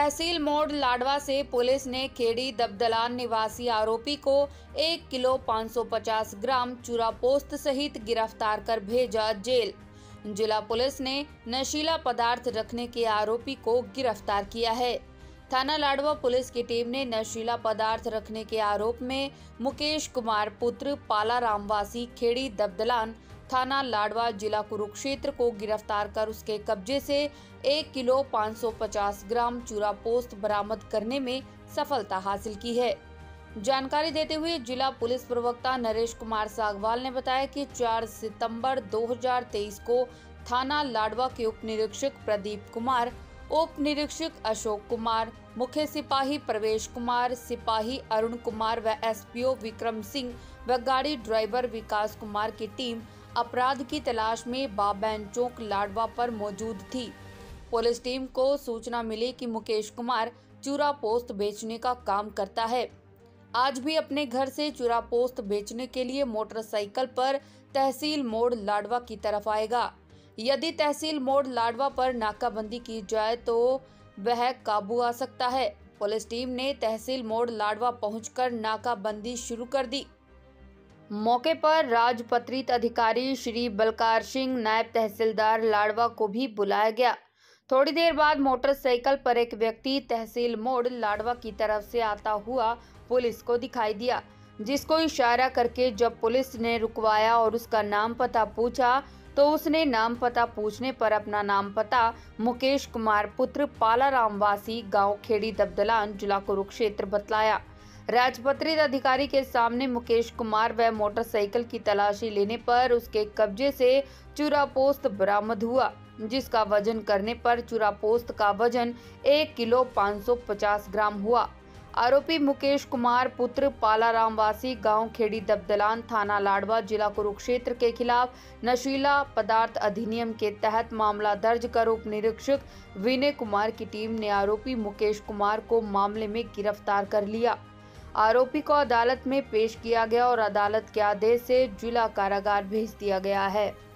तहसील मोड़ लाडवा से पुलिस ने खेड़ी दबदलान निवासी आरोपी को एक किलो 550 ग्राम चूरा पोस्त सहित गिरफ़्तार कर भेजा जेल। जिला पुलिस ने नशीला पदार्थ रखने के आरोपी को गिरफ़्तार किया है। थाना लाडवा पुलिस की टीम ने नशीला पदार्थ रखने के आरोप में मुकेश कुमार पुत्र पाला रामवासी खेड़ी दबदलान थाना लाडवा जिला कुरुक्षेत्र को गिरफ़्तार कर उसके कब्जे से एक किलो 550 ग्राम चूरा पोस्त बरामद करने में सफलता हासिल की है। जानकारी देते हुए जिला पुलिस प्रवक्ता नरेश कुमार सागवाल ने बताया कि 4 सितंबर 2023 को थाना लाडवा के उप निरीक्षक प्रदीप कुमार उप निरीक्षक अशोक कुमार, मुख्य सिपाही प्रवेश कुमार, सिपाही अरुण कुमार व एसपीओ विक्रम सिंह व गाड़ी ड्राइवर विकास कुमार की टीम अपराध की तलाश में बाबैन चौक लाडवा पर मौजूद थी। पुलिस टीम को सूचना मिली कि मुकेश कुमार चूरा पोस्ट बेचने का काम करता है। आज भी अपने घर से चूरा पोस्ट बेचने के लिए मोटरसाइकिल पर तहसील मोड़ लाडवा की तरफ़ आएगा। यदि तहसील मोड़ लाडवा पर नाकाबंदी की जाए तो वह काबू आ सकता है। पुलिस टीम ने तहसील मोड़ लाडवा पहुंचकर नाकाबंदी शुरू कर दी। मौके पर राजपत्रित अधिकारी श्री बलकार सिंह, नायब तहसीलदार लाडवा को भी बुलाया गया। थोड़ी देर बाद मोटरसाइकिल पर एक व्यक्ति तहसील मोड़ लाडवा की तरफ़ से आता हुआ पुलिस को दिखाई दिया, जिसको इशारा करके जब पुलिस ने रुकवाया और उसका नाम पता पूछा तो उसने नाम पता पूछने पर अपना नाम पता मुकेश कुमार, पुत्र पालाराम वासी, गाँव खेड़ी दबदलान, जिला कुरुक्षेत्र बतलाया। राजपत्रित अधिकारी के सामने मुकेश कुमार व मोटरसाइकिल की तलाशी लेने पर उसके कब्जे से चूरा पोस्त बरामद हुआ, जिसका वज़न करने पर चूरा पोस्त का वज़न एक किलो 550 ग्राम हुआ। आरोपी मुकेश कुमार पुत्र पालाराम वासी, गाँव खेड़ी दबदलान थाना लाडवा जिला कुरुक्षेत्र के खिलाफ नशीला पदार्थ अधिनियम के तहत मामला दर्ज कर उप निरीक्षक विनय कुमार की टीम ने आरोपी मुकेश कुमार को मामले में गिरफ़्तार कर लिया। आरोपी को अदालत में पेश किया गया और अदालत के आदेश से जिला कारागार भेज दिया गया है।